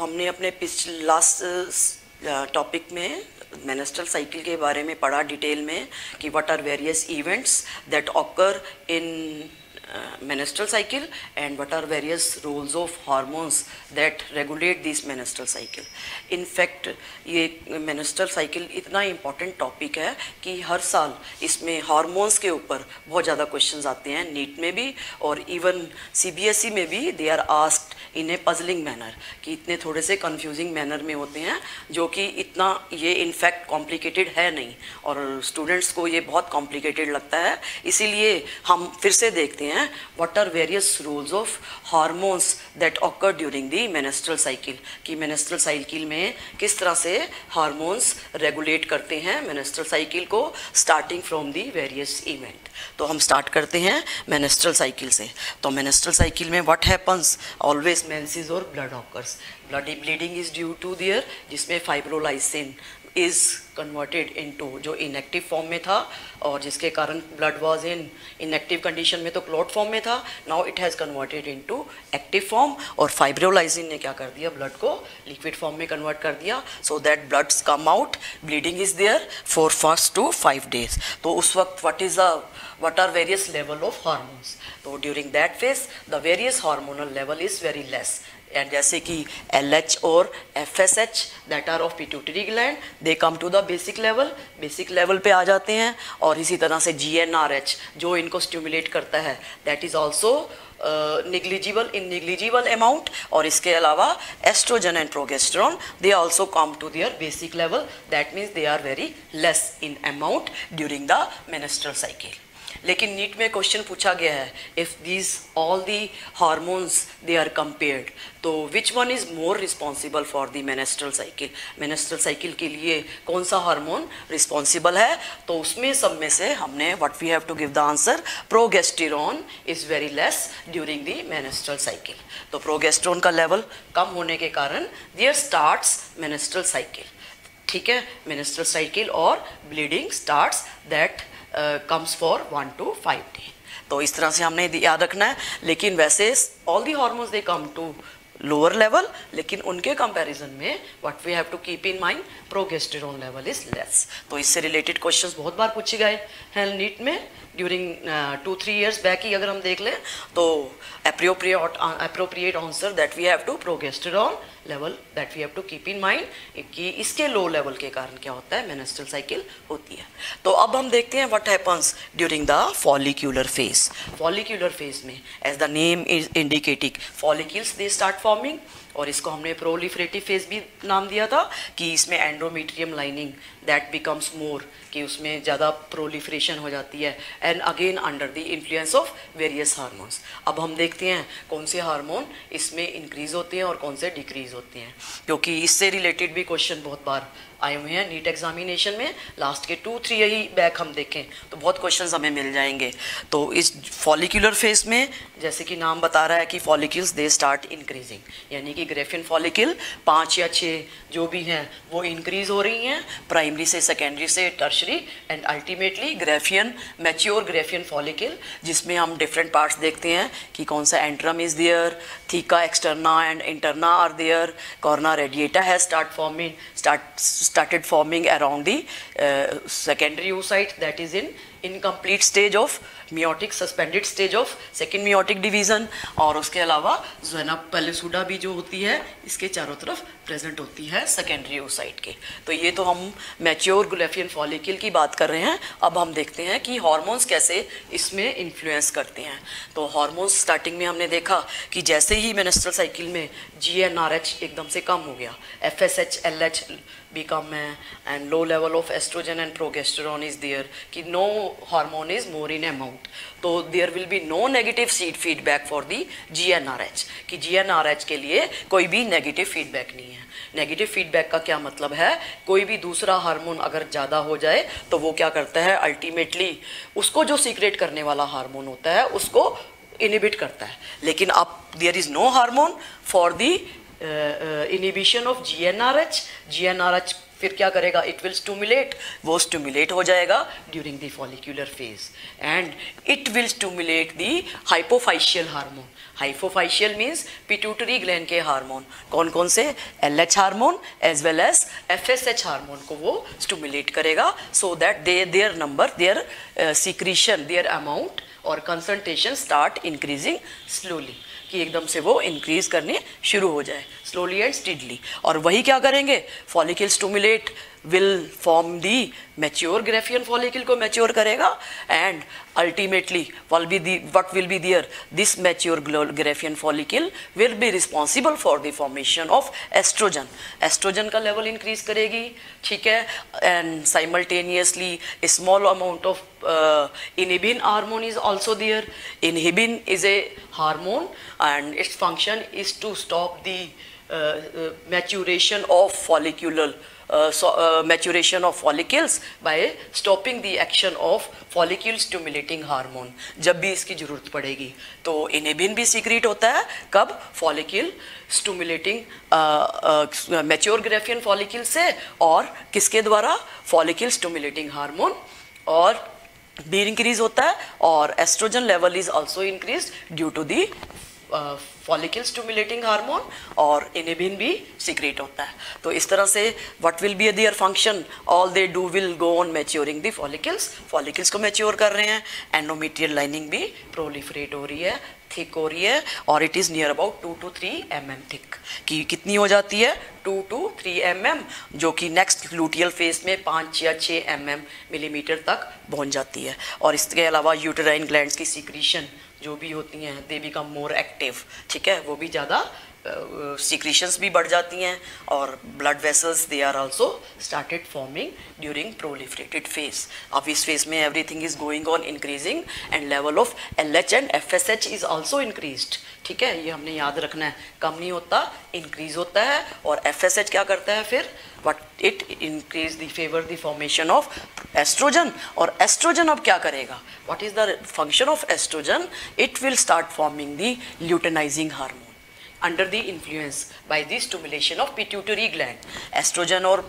हमने अपने पिछले लास्ट टॉपिक uh, में मेनेस्ट्रल साइकिल के बारे में पढ़ा डिटेल में कि what are various events that occur in menstrual cycle and what are various roles of hormones that regulate this menstrual cycle in fact ये मेनेस्ट्रल साइकिल इतना important topic है कि हर साल इसमें हार्मोन्स के ऊपर बहुत ज़्यादा क्वेश्चन आते हैं नीट में भी और इवन सीबीएसई में भी they are asked in a puzzling manner कि इतने थोड़े से कन्फ्यूजिंग मैनर में होते हैं, जो कि इतना ये इनफैक्ट कॉम्प्लिकेटेड है नहीं। और स्टूडेंट्स को ये बहुत कॉम्प्लिकेटेड लगता है। इसीलिए हम फिर से देखते हैं what are various roles of hormones that occur during the menstrual cycle कि मेनेस्ट्रल साइकिल में किस तरह से हारमोन्स रेगुलेट करते हैं मेनेस्ट्रल साइकिल को starting from the various event तो हम स्टार्ट करते हैं मेनेस्ट्रल साइकिल से। तो मेनेस्ट्रल साइकिल में व्हाट हैपन्स ऑलवेज मेंसिस और blood occurs blood bleeding is due to there जिसमें फाइब्रोलाइसिन इज़ कन्वर्टेड इनटू जो इनएक्टिव फॉर्म में था, और जिसके कारण blood was in inactive condition में तो क्लॉट फॉर्म में था now it has converted into active form और फाइब्रोलाइजिन ने क्या कर दिया ब्लड को लिक्विड फॉर्म में कन्वर्ट कर दिया so that bloods come out bleeding is there for first two five days तो उस वक्त what is a what are various level of hormones? तो during that phase the various hormonal level is very and जैसे कि L H और F S H that are of pituitary gland they come to the basic level basic level पे आ जाते हैं और इसी तरह से जी एन आर एच जो इनको स्टिमुलेट करता है. That is also negligible in negligible amount और इसके अलावा oestrogen and progesterone they also come to their basic level that means they are very less in amount during the menstrual cycle लेकिन NEET में question पूछा गया है if these all the hormones they are compared तो which one is more responsible for the menstrual cycle menstrual cycle के लिए कौन सा हार्मोन रिस्पॉन्सिबल है? तो उसमें सब में से हमने what we have to give the answer progesterone is very less during the menstrual cycle तो प्रोगेस्ट्रॉन का लेवल कम होने के कारण देयर स्टार्ट्स मेनेस्ट्रल साइकिल ठीक है? मेनेस्ट्रल साइकिल और bleeding starts that comes for one two five day तो इस तरह से हमने याद रखना है, लेकिन वैसे all the hormones they come to lower level लेकिन उनके कंपैरिजन में what we have to keep in mind progesterone level is less तो इससे रिलेटेड क्वेश्चंस बहुत बार पूछे गए हैं, नीट में। During two three years back ही अगर हम देख लें तो appropriate appropriate answer that we have to progesterone level that we have to keep in mind कि इसके लो लेवल के कारण क्या होता है मेनेस्ट्रल साइकिल होती है। तो अब हम देखते हैं what happens during the follicular phase follicular phase में as the name is indicating follicles they start forming और इसको हमने प्रोलिफरेटिव फ़ेज़ भी नाम दिया था कि इसमें endometrium lining that becomes more कि उसमें ज़्यादा प्रोलिफ्रेशन हो जाती है and again under the influence of various hormones अब हम देखते हैं कौन से हार्मोन इसमें इंक्रीज होते हैं और कौन से डिक्रीज होते हैं। क्योंकि इससे रिलेटेड भी क्वेश्चन बहुत बार आए हुए हैं नीट एग्जामिनेशन में। लास्ट के टू थ्री यही बैक हम देखें तो बहुत क्वेश्चन हमें मिल जाएँगे। तो इस फॉलिकुलर फ़ेज़ में जैसे कि नाम बता रहा है कि फॉलिक्यूल्स दे स्टार्ट इंक्रीजिंग यानी कि ग्रेफिन फॉलिकल पाँच या छः जो भी हैं, वो इंक्रीज हो रही हैं। प्राइमरी से सेकेंडरी से tertiary and ultimately Graafian mature Graafian follicle जिसमें हम डिफरेंट पार्ट्स देखते हैं कि कौन सा antrum is there theca externa and interna are there corona radiata है start forming start started forming around the secondary secondary दैट इज़ is incomplete stage of meiotic, suspended stage of second meiotic division और उसके अलावा जोना पेलिसुडा भी जो होती है, इसके चारों तरफ़ प्रेजेंट होती है सेकेंडरी ओसाइट के। तो ये तो हम मैच्योर गुलेफियन फॉलिकल की बात कर रहे हैं। अब हम देखते हैं कि हॉर्मोन्स कैसे इसमें इन्फ्लुएंस करते हैं। तो हार्मोन्स स्टार्टिंग में हमने देखा कि जैसे ही मेनेस्ट्रल साइकिल में जी एन आर एच एकदम से कम हो गया F S H L H भी कम है and low level of oestrogen and progesterone is there कि no hormone is more in amount तो there will be no negative seed feedback for the G N R H कि G N R H के लिए कोई भी negative feedback नहीं है। Negative feedback का क्या मतलब है? कोई भी दूसरा हार्मोन अगर ज़्यादा हो जाए तो वो क्या करता है? अल्टीमेटली उसको जो सीक्रेट करने वाला हार्मोन होता है उसको इनिबिट करता है। लेकिन अब there is no hormone for the uh, uh, inhibition of GnRH. GnRH फिर क्या करेगा? इट विल स्टूमुलेट वो स्टूमुलेट हो जाएगा during the follicular phase and it will stimulate the hypophyseal hormone hypophyseal means pituitary gland के hormone कौन कौन से? L H hormone as well as F S H hormone को वो स्टूमुलेट करेगा so that they their number their secretion their amount और concentration start increasing slowly कि एकदम से वो इंक्रीज करने शुरू हो जाए. स्लोली एंड स्टिडली और वही क्या करेंगे? Follicle stimulate will form the mature Graafian follicle को मैच्योर करेगा and ultimately will be the what will be there this mature Graafian follicle will be responsible for the formation of oestrogen oestrogen का level increase करेगी ठीक है? And simultaneously small amount of inhibin hormone is also there inhibin is a hormone and its function is to stop uh, maturation of follicular uh, so, uh, maturation of follicles by stopping the action of follicle stimulating hormone. जब भी इसकी ज़रूरत पड़ेगी तो inhibin भी secrete होता है। कब? Follicle stimulating mature graafian follicle से और किसके द्वारा? फॉलिकल स्टूमुलेटिंग हार्मोन और बी इंक्रीज होता है और estrogen level is also increase due to the follicle stimulating hormone और इनिबिन भी सीक्रेट होता है। तो इस तरह से what will be there function all they do will go on maturing the follicles follicles को मैच्योर कर रहे हैं। एंडोमीट्रियल लाइनिंग भी प्रोलिफरेट हो रही है थिक हो रही है और it is near about two two three M M thick कि कितनी हो जाती है? Two two three M M जो कि नेक्स्ट लूटियल फेस में पाँच या छः एम एम मिलीमीटर तक पहुँच जाती है। और इसके अलावा यूटराइन ग्लैंड की सिक्रीशन जो भी होती हैं दे बिकम मोर एक्टिव ठीक है? वो भी ज़्यादा सिक्रीशंस भी बढ़ जाती हैं और blood vessels they are also started forming during proliferated phase अब इस फ़ेज़ में everything is going on increasing and level of L H and F S H is also increase ठीक है? ये हमने याद रखना है। कम नहीं होता इंक्रीज होता है और एफ़ एस एच क्या करता है फिर? But it increase the favour the formation of oestrogen और एस्ट्रोजन अब क्या करेगा? What is the function of oestrogen it will start forming the luteinising hormone under the influence by the stimulation of pituitary gland. Oestrogen और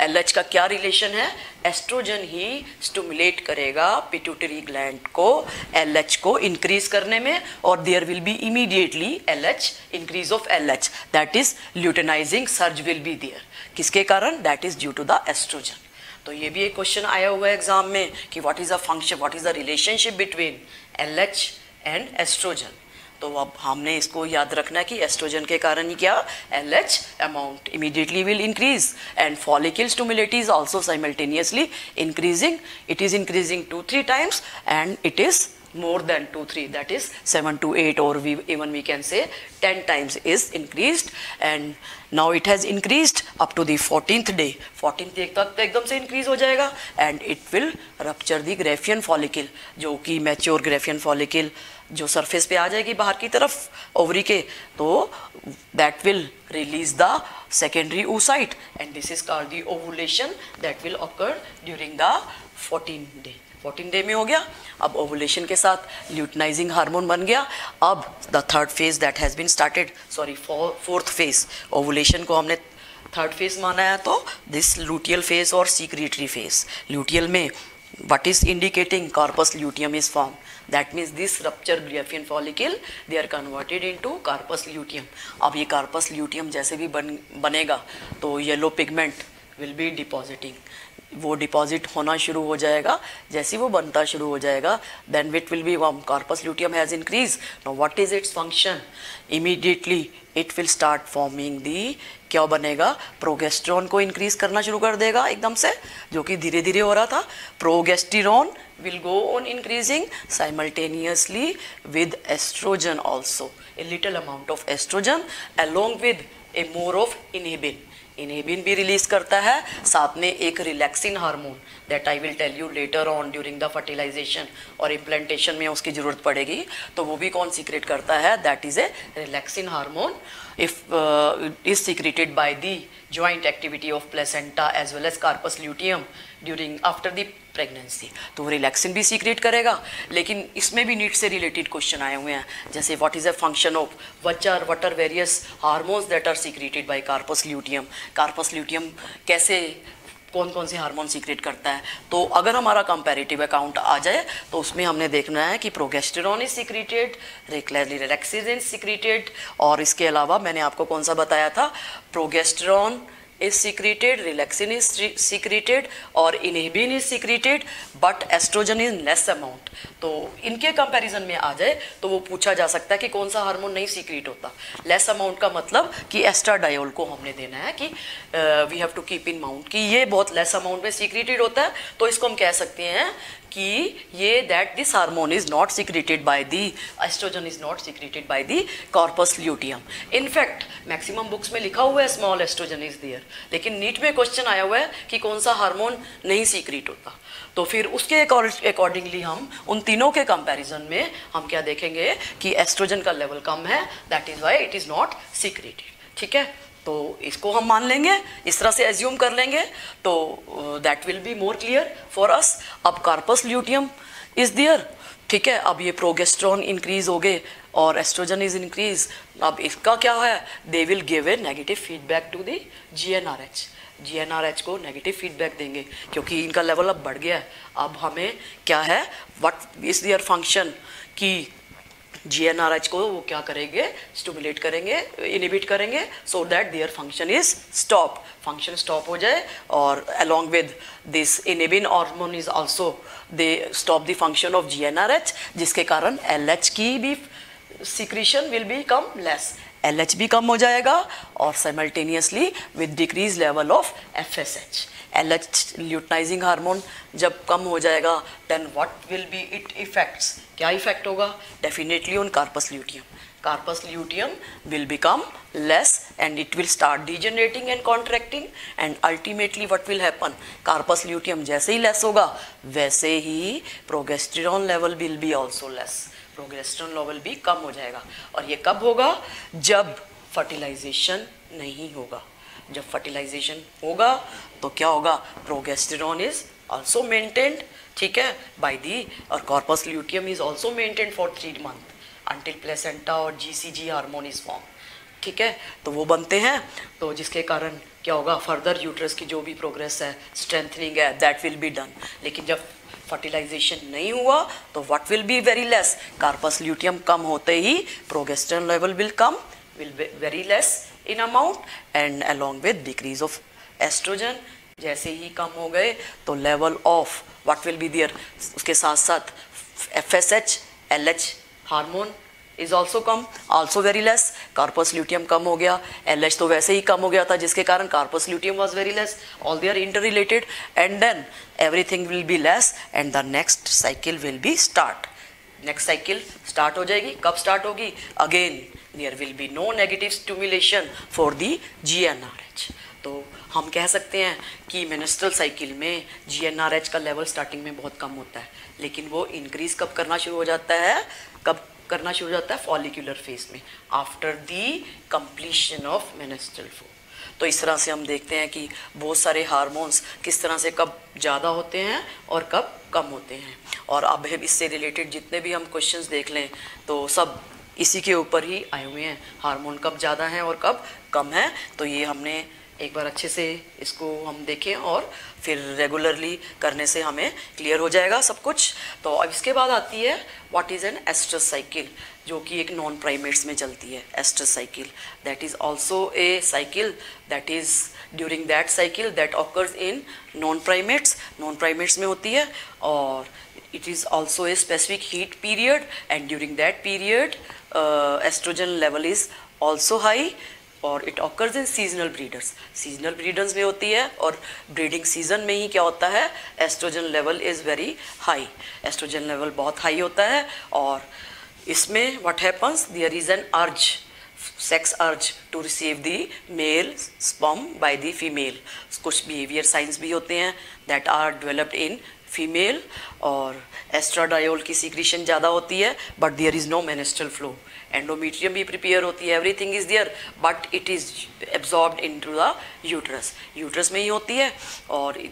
L uh, का क्या relation है? Oestrogen ही stimulate करेगा पिट्यूटरी ग्लैंड को LH को increase करने में और B immediately L H increase of L H that is luteinising surge will be there किसके कारण? That is due to the oestrogen तो ये भी एक क्वेश्चन आया हुआ है एग्ज़ाम में कि what is a function what is the relationship between L H and oestrogen तो अब हमने इसको याद रखना कि एस्ट्रोजन के कारण क्या L H amount immediately will increase and follicle stimulating is also simultaneously increasing it is increasing two three times and it is more than two three that is seven two eight और we even we can say ten times is increase and now it has increase up to the fourteenth day fourteen day तक तो एकदम से increase हो जाएगा and it will rupture the Graafian follicle जो कि mature Graafian follicle जो surface पे आ जाएगी बाहर की तरफ़ ओवरी के तो that will release the secondary oocyte and this is called the ovulation that will occur during the 14 day 14 day में हो गया। अब ओवुलेशन के साथ ल्यूटनाइजिंग हार्मोन बन गया। अब the third phase that has been started sorry fourth phase ovulation को हमने थर्ड फ़ेज़ माना है तो दिस लूटियल फ़ेज़ और सीक्रेटरी फ़ेज़ लूटियल में what is indicating corpus luteum is formed that means this ruptured graphene follicle they are converted into corpus luteum अब ये corpus luteum जैसे भी बन बनेगा तो yellow pigment will be depositing वो डिपॉजिट होना शुरू हो जाएगा, जैसे वो बनता शुरू हो जाएगा then it will be corpus luteum has increase no what is its function immediately it will start forming the क्या बनेगा? प्रोगेस्ट्रॉन को इंक्रीज करना शुरू कर देगा, एकदम से, जो कि धीरे धीरे हो रहा था। Progesterone will go on increasing simultaneously with oestrogen also a little amount of oestrogen along with a more of inhibin inhibin भी रिलीज़ करता है। साथ में एक relaxin hormone that I will tell you later on during the fertilisation और implantation में उसकी ज़रूरत पड़ेगी। तो वो भी कौन सीक्रेट करता है? That is a relaxin hormone if uh, is secreted by the joint activity of placenta as well as corpus luteum during after the pregnancy तो वो रिलैक्सिन भी सीक्रेट करेगा लेकिन इसमें भी नीट से रिलेटेड क्वेश्चन आए हुए हैं। जैसे what is a function of which are what are various hormones that are secreted by corpus luteum corpus luteum कैसे कौन कौन से हार्मोन सीक्रेट करता है? तो अगर हमारा कंपेरेटिव अकाउंट आ जाए तो उसमें हमने देखना है कि progesterone is secreted relaxin is secreted और इसके अलावा मैंने आपको कौन सा बताया था? Progesterone is secreted, relaxin is secreted और inhibin is secreted but estrogen in less amount. तो इनके कंपैरिजन में आ जाए तो वो पूछा जा सकता है कि कौन सा हार्मोन नहीं सीक्रेट होता लेस अमाउंट का मतलब कि एस्ट्राडायोल को हमने देना है कि we have to keep in mind कि ये बहुत लेस अमाउंट में सीक्रेटेड होता है तो इसको हम कह सकते हैं कि ये that this hormone is not secreted by the oestrogen is not secreted by the corpus luteum in fact maximum books में लिखा हुआ है स्मॉल एस्ट्रोजन इज़ दियर लेकिन नीट में क्वेश्चन आया हुआ है कि कौन सा हार्मोन नहीं सीक्रेट होता। तो फिर उसके अकॉर्डिंगली हम उन तीनों के कंपैरिजन में हम क्या देखेंगे कि एस्ट्रोजन का लेवल कम है that is why it is not secreted ठीक है? तो इसको हम मान लेंगे, इस तरह से एज्यूम कर लेंगे तो that will be more clear for us अब कार्पस ल्यूटियम इज़ दियर ठीक है, अब ये प्रोगेस्ट्रॉन इंक्रीज हो गए और एस्ट्रोजन इज़ इंक्रीज अब इसका क्या है? They will give a negative feedback to the G N R H G N R H को नेगेटिव फीडबैक देंगे, क्योंकि इनका लेवल अब बढ़ गया है। अब हमें क्या है? वट इज़ दियर फ़ंक्शन की जीएनआरएच को वो क्या करेंगे? स्टूमुलेट करेंगे इनिबिट करेंगे so that their function is stop function stop हो जाए और along with this inhibin hormone is also they stop the function of GnRH जिसके कारण एलएच की भी सिक्रीशन विल बी कम लेस एल भी कम हो जाएगा और simultaneously with decrease level of F S H L H luteinising hormone जब कम हो जाएगा then what will be it effects क्या इफ़ेक्ट होगा? Definitely on corpus luteum corpus luteum will become less and it will start degenerating and contracting and ultimately what will happen corpus luteum जैसे ही less होगा, वैसे ही progesterone level will be also less progesterone level भी कम हो जाएगा. और ये कब होगा? जब फर्टिलाइजेशन नहीं होगा. जब फर्टिलाइजेशन होगा तो क्या होगा? प्रोगेस्टेरॉन इज़ ऑल्सो मेंटेन्ड ठीक है? बाय दी और corpus luteum is also maintained for three month until placenta और जीसीजी हार्मोन इज़ फॉर्म ठीक है? तो वो बनते हैं। तो जिसके कारण क्या होगा? फर्दर यूट्रस की जो भी प्रोग्रेस है स्ट्रेंथनिंग है दैट विल बी डन लेकिन जब फर्टिलाइजेशन नहीं हुआ तो what will be very less corpus luteum कम होते ही progesterone level will come will very less in amount and along with decrease of oestrogen जैसे ही कम हो गए तो level of what will be there उसके साथ साथ F S H L H hormone is also come also very less corpus luteum कम हो गया. एल एच तो वैसे ही कम हो गया था, जिसके कारण corpus luteum was very less all they are interrelated and then everything will be less and the next cycle will be start next cycle start हो जाएगी। कब स्टार्ट होगी? Again there will be no negative stimulation for the G N R H तो हम कह सकते हैं कि मिनिस्ट्रल साइकिल में जी एन आर एच का लेवल स्टार्टिंग में बहुत कम होता है। लेकिन वो इंक्रीज कब करना शुरू हो जाता है? कब करना शुरू हो जाता है? फॉलिकुलर फ़ेज़ में after the completion of menstrual flow तो इस तरह से हम देखते हैं कि बहुत सारे हार्मोन्स किस तरह से कब ज़्यादा होते हैं और कब कम होते हैं। और अब इससे रिलेटेड जितने भी हम क्वेश्चंस देख लें तो सब इसी के ऊपर ही आए हुए हैं। हार्मोन कब ज़्यादा हैं और कब कम है तो ये हमने एक बार अच्छे से इसको हम देखें और फिर रेगुलरली करने से हमें क्लियर हो जाएगा सब कुछ। तो अब इसके बाद आती है what is an oestrus cycle जो कि एक नॉन प्राइमेट्स में चलती है oestrus cycle that is also a cycle that is during that cycle that occurs in non primates non primates में होती है और it is also a specific heat period and during that period oestrogen level is also high और it occurs in seasonal breeders seasonal breeders में होती है और breeding season में ही क्या होता है? Oestrogen level is very high oestrogen level बहुत हाई होता है और इसमें what happens there is an urge sex urge to receive the male sperm by the female कुछ बिहेवियर साइंस भी होते हैं that are developed in female और एस्ट्राडायोल की सीक्रेशन ज़्यादा होती है but there is no menstrual flow endometrium भी प्रिपेयर होती है everything is there but it is absorb in to the uterus uterus में ही होती है और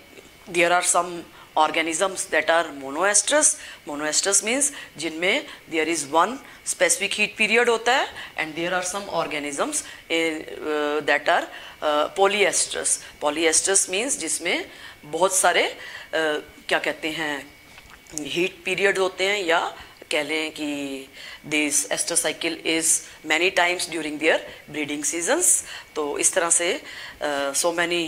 there are some organisms that are monoestrous monoestrous means जिनमें there is one specific heat period होता है and there are some organisms in, uh, that are uh, polyestrous polyestrous means जिसमें बहुत सारे uh, क्या कहते हैं हीट पीरियड होते हैं या कह लें कि this oestrus cycle is many times during their breeding seasons तो इस तरह से so many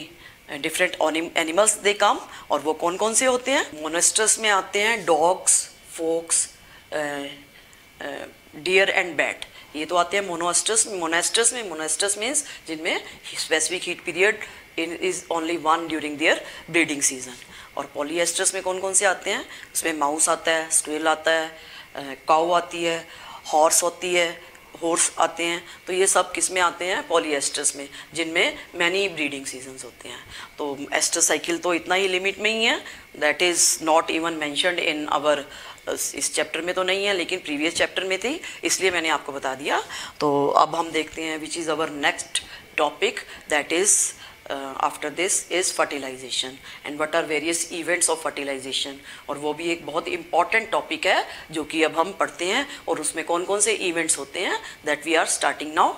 different animals they come और वो कौन कौन से होते हैं? मोनेस्टर्स में आते हैं dogs fox deer and bat ये तो आते हैं मोनोस्टर्स मोनेस्टर्स में मोनेस्टर्स मीन्स जिनमें specific heat period in is only one during their breeding season और पॉलीएस्टर्स में कौन कौन से आते हैं? उसमें माउस आता है स्क्वेल आता है काउ आती है हॉर्स होती है हॉर्स आते हैं तो ये सब किसमें आते हैं? पॉलीएस्टर्स में, जिनमें मैनी ब्रीडिंग सीजन्स होते हैं। तो एस्टर साइकिल तो इतना ही लिमिट में ही है that is not even mentioned in our इस चैप्टर में तो नहीं है, लेकिन प्रीवियस चैप्टर में थी, इसलिए मैंने आपको बता दिया। तो अब हम देखते हैं which is our next topic that is uh, after this is fertilization and what are various events of fertilization और वो भी एक बहुत important topic है जो कि अब हम पढ़ते हैं और उसमें कौन कौन से events होते हैं that we are starting now